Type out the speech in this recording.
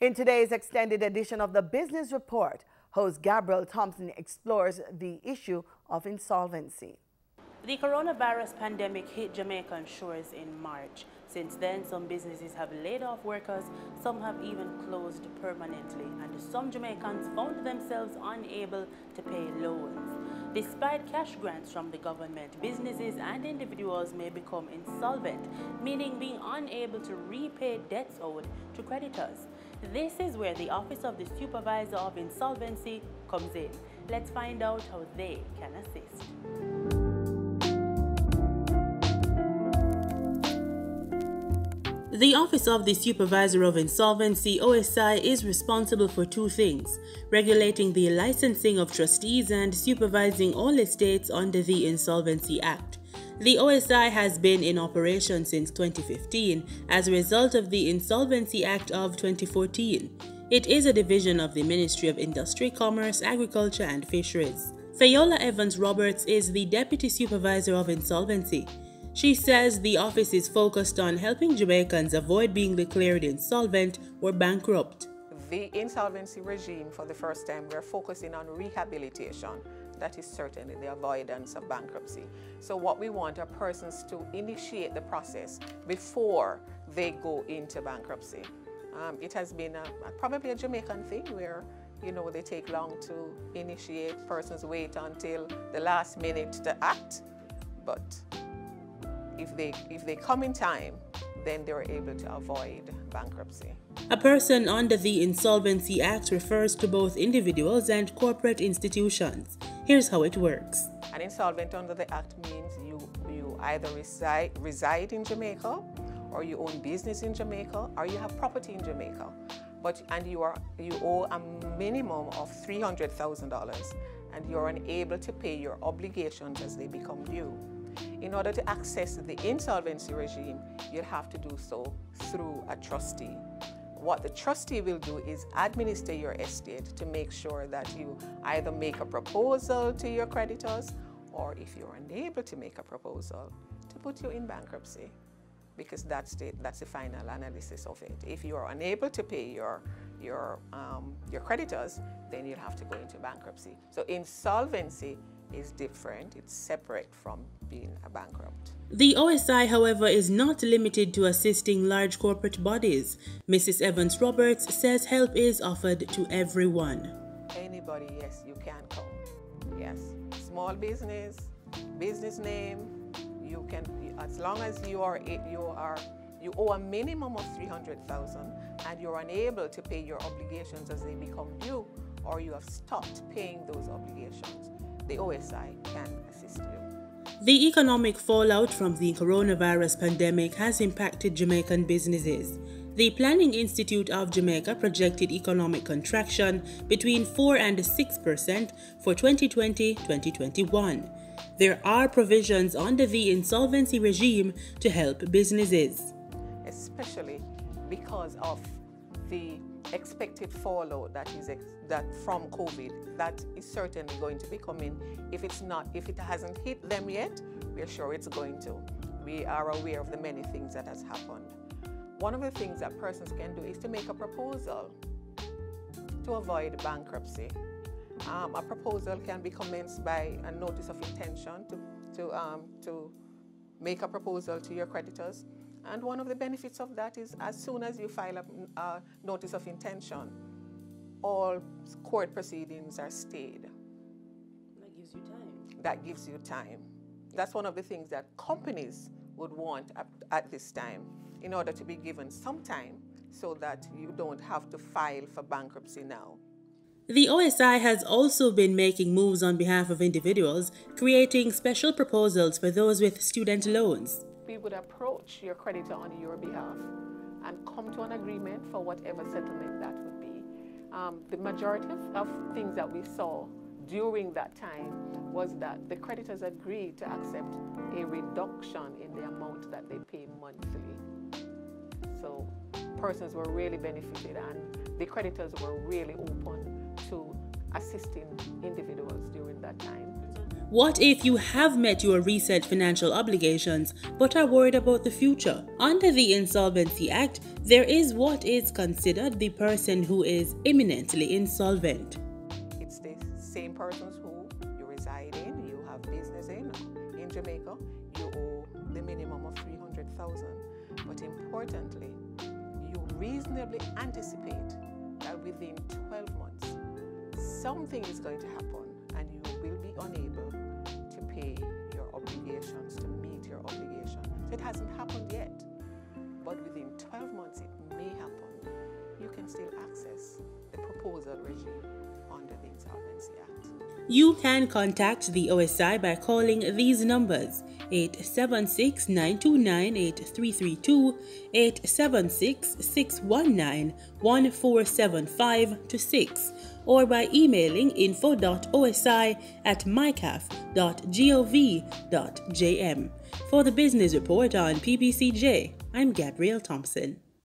In today's extended edition of the Business Report, host Gabriel Thompson explores the issue of insolvency. The coronavirus pandemic hit Jamaican shores in March. Since then, some businesses have laid off workers, some have even closed permanently, and some Jamaicans found themselves unable to pay loans. Despite cash grants from the government, businesses and individuals may become insolvent, meaning being unable to repay debts owed to creditors. This is where the Office of the Supervisor of Insolvency comes in. Let's find out how they can assist. The Office of the Supervisor of Insolvency, OSI, is responsible for two things regulating the licensing of trustees and supervising all estates under the Insolvency Act. The OSI has been in operation since 2015 as a result of the Insolvency Act of 2014. It is a division of the Ministry of Industry, Commerce, Agriculture and Fisheries. Fayola Evans Roberts is the Deputy Supervisor of Insolvency. She says the office is focused on helping Jamaicans avoid being declared insolvent or bankrupt. The insolvency regime, for the first time, we're focusing on rehabilitation. That is certainly the avoidance of bankruptcy. So what we want are persons to initiate the process before they go into bankruptcy. Um, it has been a, probably a Jamaican thing where you know, they take long to initiate, persons wait until the last minute to act. But if they, if they come in time, then they're able to avoid bankruptcy. A person under the Insolvency Act refers to both individuals and corporate institutions. Here's how it works. An insolvent under the Act means you, you either reside, reside in Jamaica, or you own business in Jamaica, or you have property in Jamaica. But, and you, are, you owe a minimum of $300,000 and you're unable to pay your obligations as they become due. In order to access the insolvency regime, you'll have to do so through a trustee. What the trustee will do is administer your estate to make sure that you either make a proposal to your creditors or if you're unable to make a proposal, to put you in bankruptcy because that's the, that's the final analysis of it. If you are unable to pay your, your, um, your creditors, then you'll have to go into bankruptcy. So insolvency is different, it's separate from being a bankrupt. The OSI, however, is not limited to assisting large corporate bodies. Mrs. Evans Roberts says help is offered to everyone. Anybody, yes, you can come. Yes. Small business, business name, you can, as long as you are, you are, you owe a minimum of 300,000 and you're unable to pay your obligations as they become due, or you have stopped paying those obligations, the OSI can assist you. The economic fallout from the coronavirus pandemic has impacted Jamaican businesses. The Planning Institute of Jamaica projected economic contraction between 4 and 6 percent for 2020-2021. There are provisions under the insolvency regime to help businesses. Especially because of the expected fallout that is that from COVID that is certainly going to be coming. If it's not, if it hasn't hit them yet, we're sure it's going to. We are aware of the many things that has happened. One of the things that persons can do is to make a proposal to avoid bankruptcy. Um, a proposal can be commenced by a notice of intention to, to, um, to make a proposal to your creditors and one of the benefits of that is as soon as you file a, a notice of intention, all court proceedings are stayed. That gives you time. That gives you time. That's one of the things that companies would want at, at this time in order to be given some time so that you don't have to file for bankruptcy now. The OSI has also been making moves on behalf of individuals, creating special proposals for those with student loans we would approach your creditor on your behalf and come to an agreement for whatever settlement that would be. Um, the majority of, things that we saw during that time was that the creditors agreed to accept a reduction in the amount that they pay monthly. So persons were really benefited and the creditors were really open to assisting individuals during that time. What if you have met your recent financial obligations but are worried about the future? Under the Insolvency Act, there is what is considered the person who is imminently insolvent. It's the same persons who you reside in, you have business in. In Jamaica, you owe the minimum of 300,000. But importantly, you reasonably anticipate that within 12 months, something is going to happen and you will be unable to pay your obligations, to meet your obligation. It hasn't happened yet, but within 12 months it may happen. You can still access the proposal regime under the Insolvency Act. You can contact the OSI by calling these numbers 876 929 8332, 876 619 1475 to 6, or by emailing info.osi at micaf.gov.jm. For the Business Report on PBCJ, I'm Gabrielle Thompson.